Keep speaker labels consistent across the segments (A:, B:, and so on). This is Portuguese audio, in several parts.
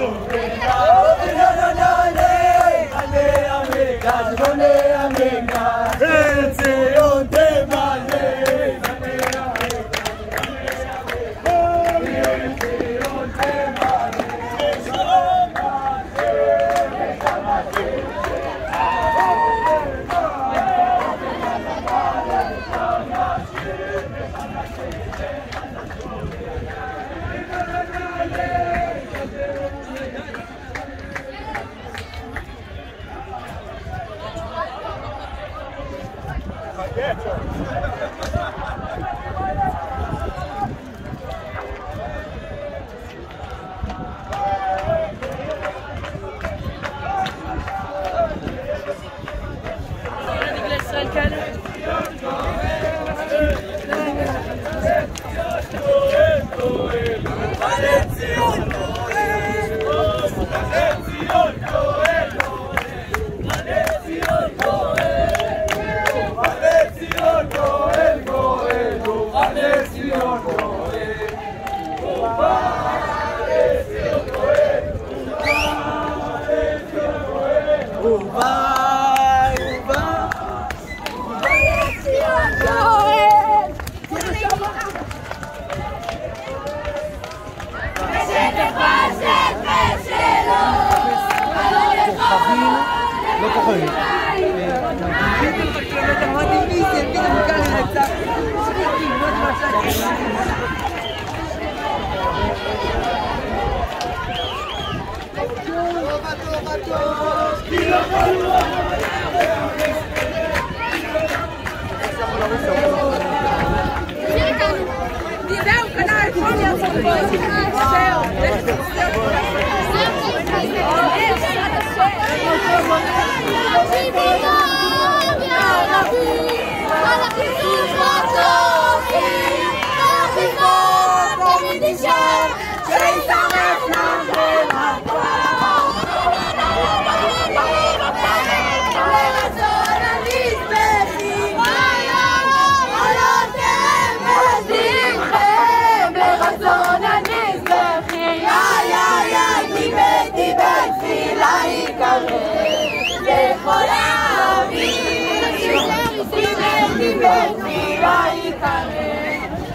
A: Su Dizer o canal, olha essa coisa. Céu, deixa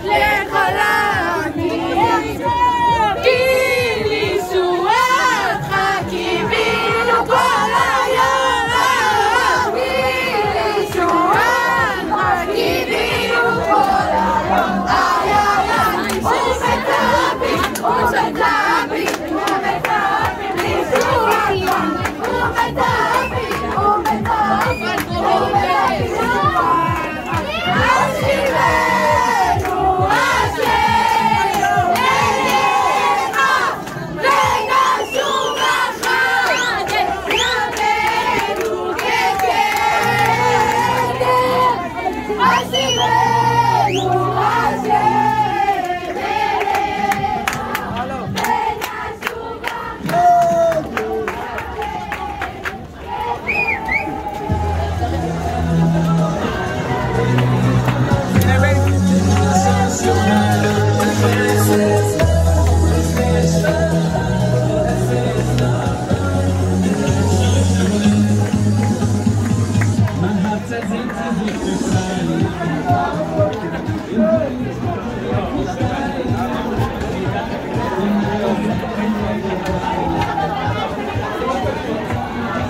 A: Lejalá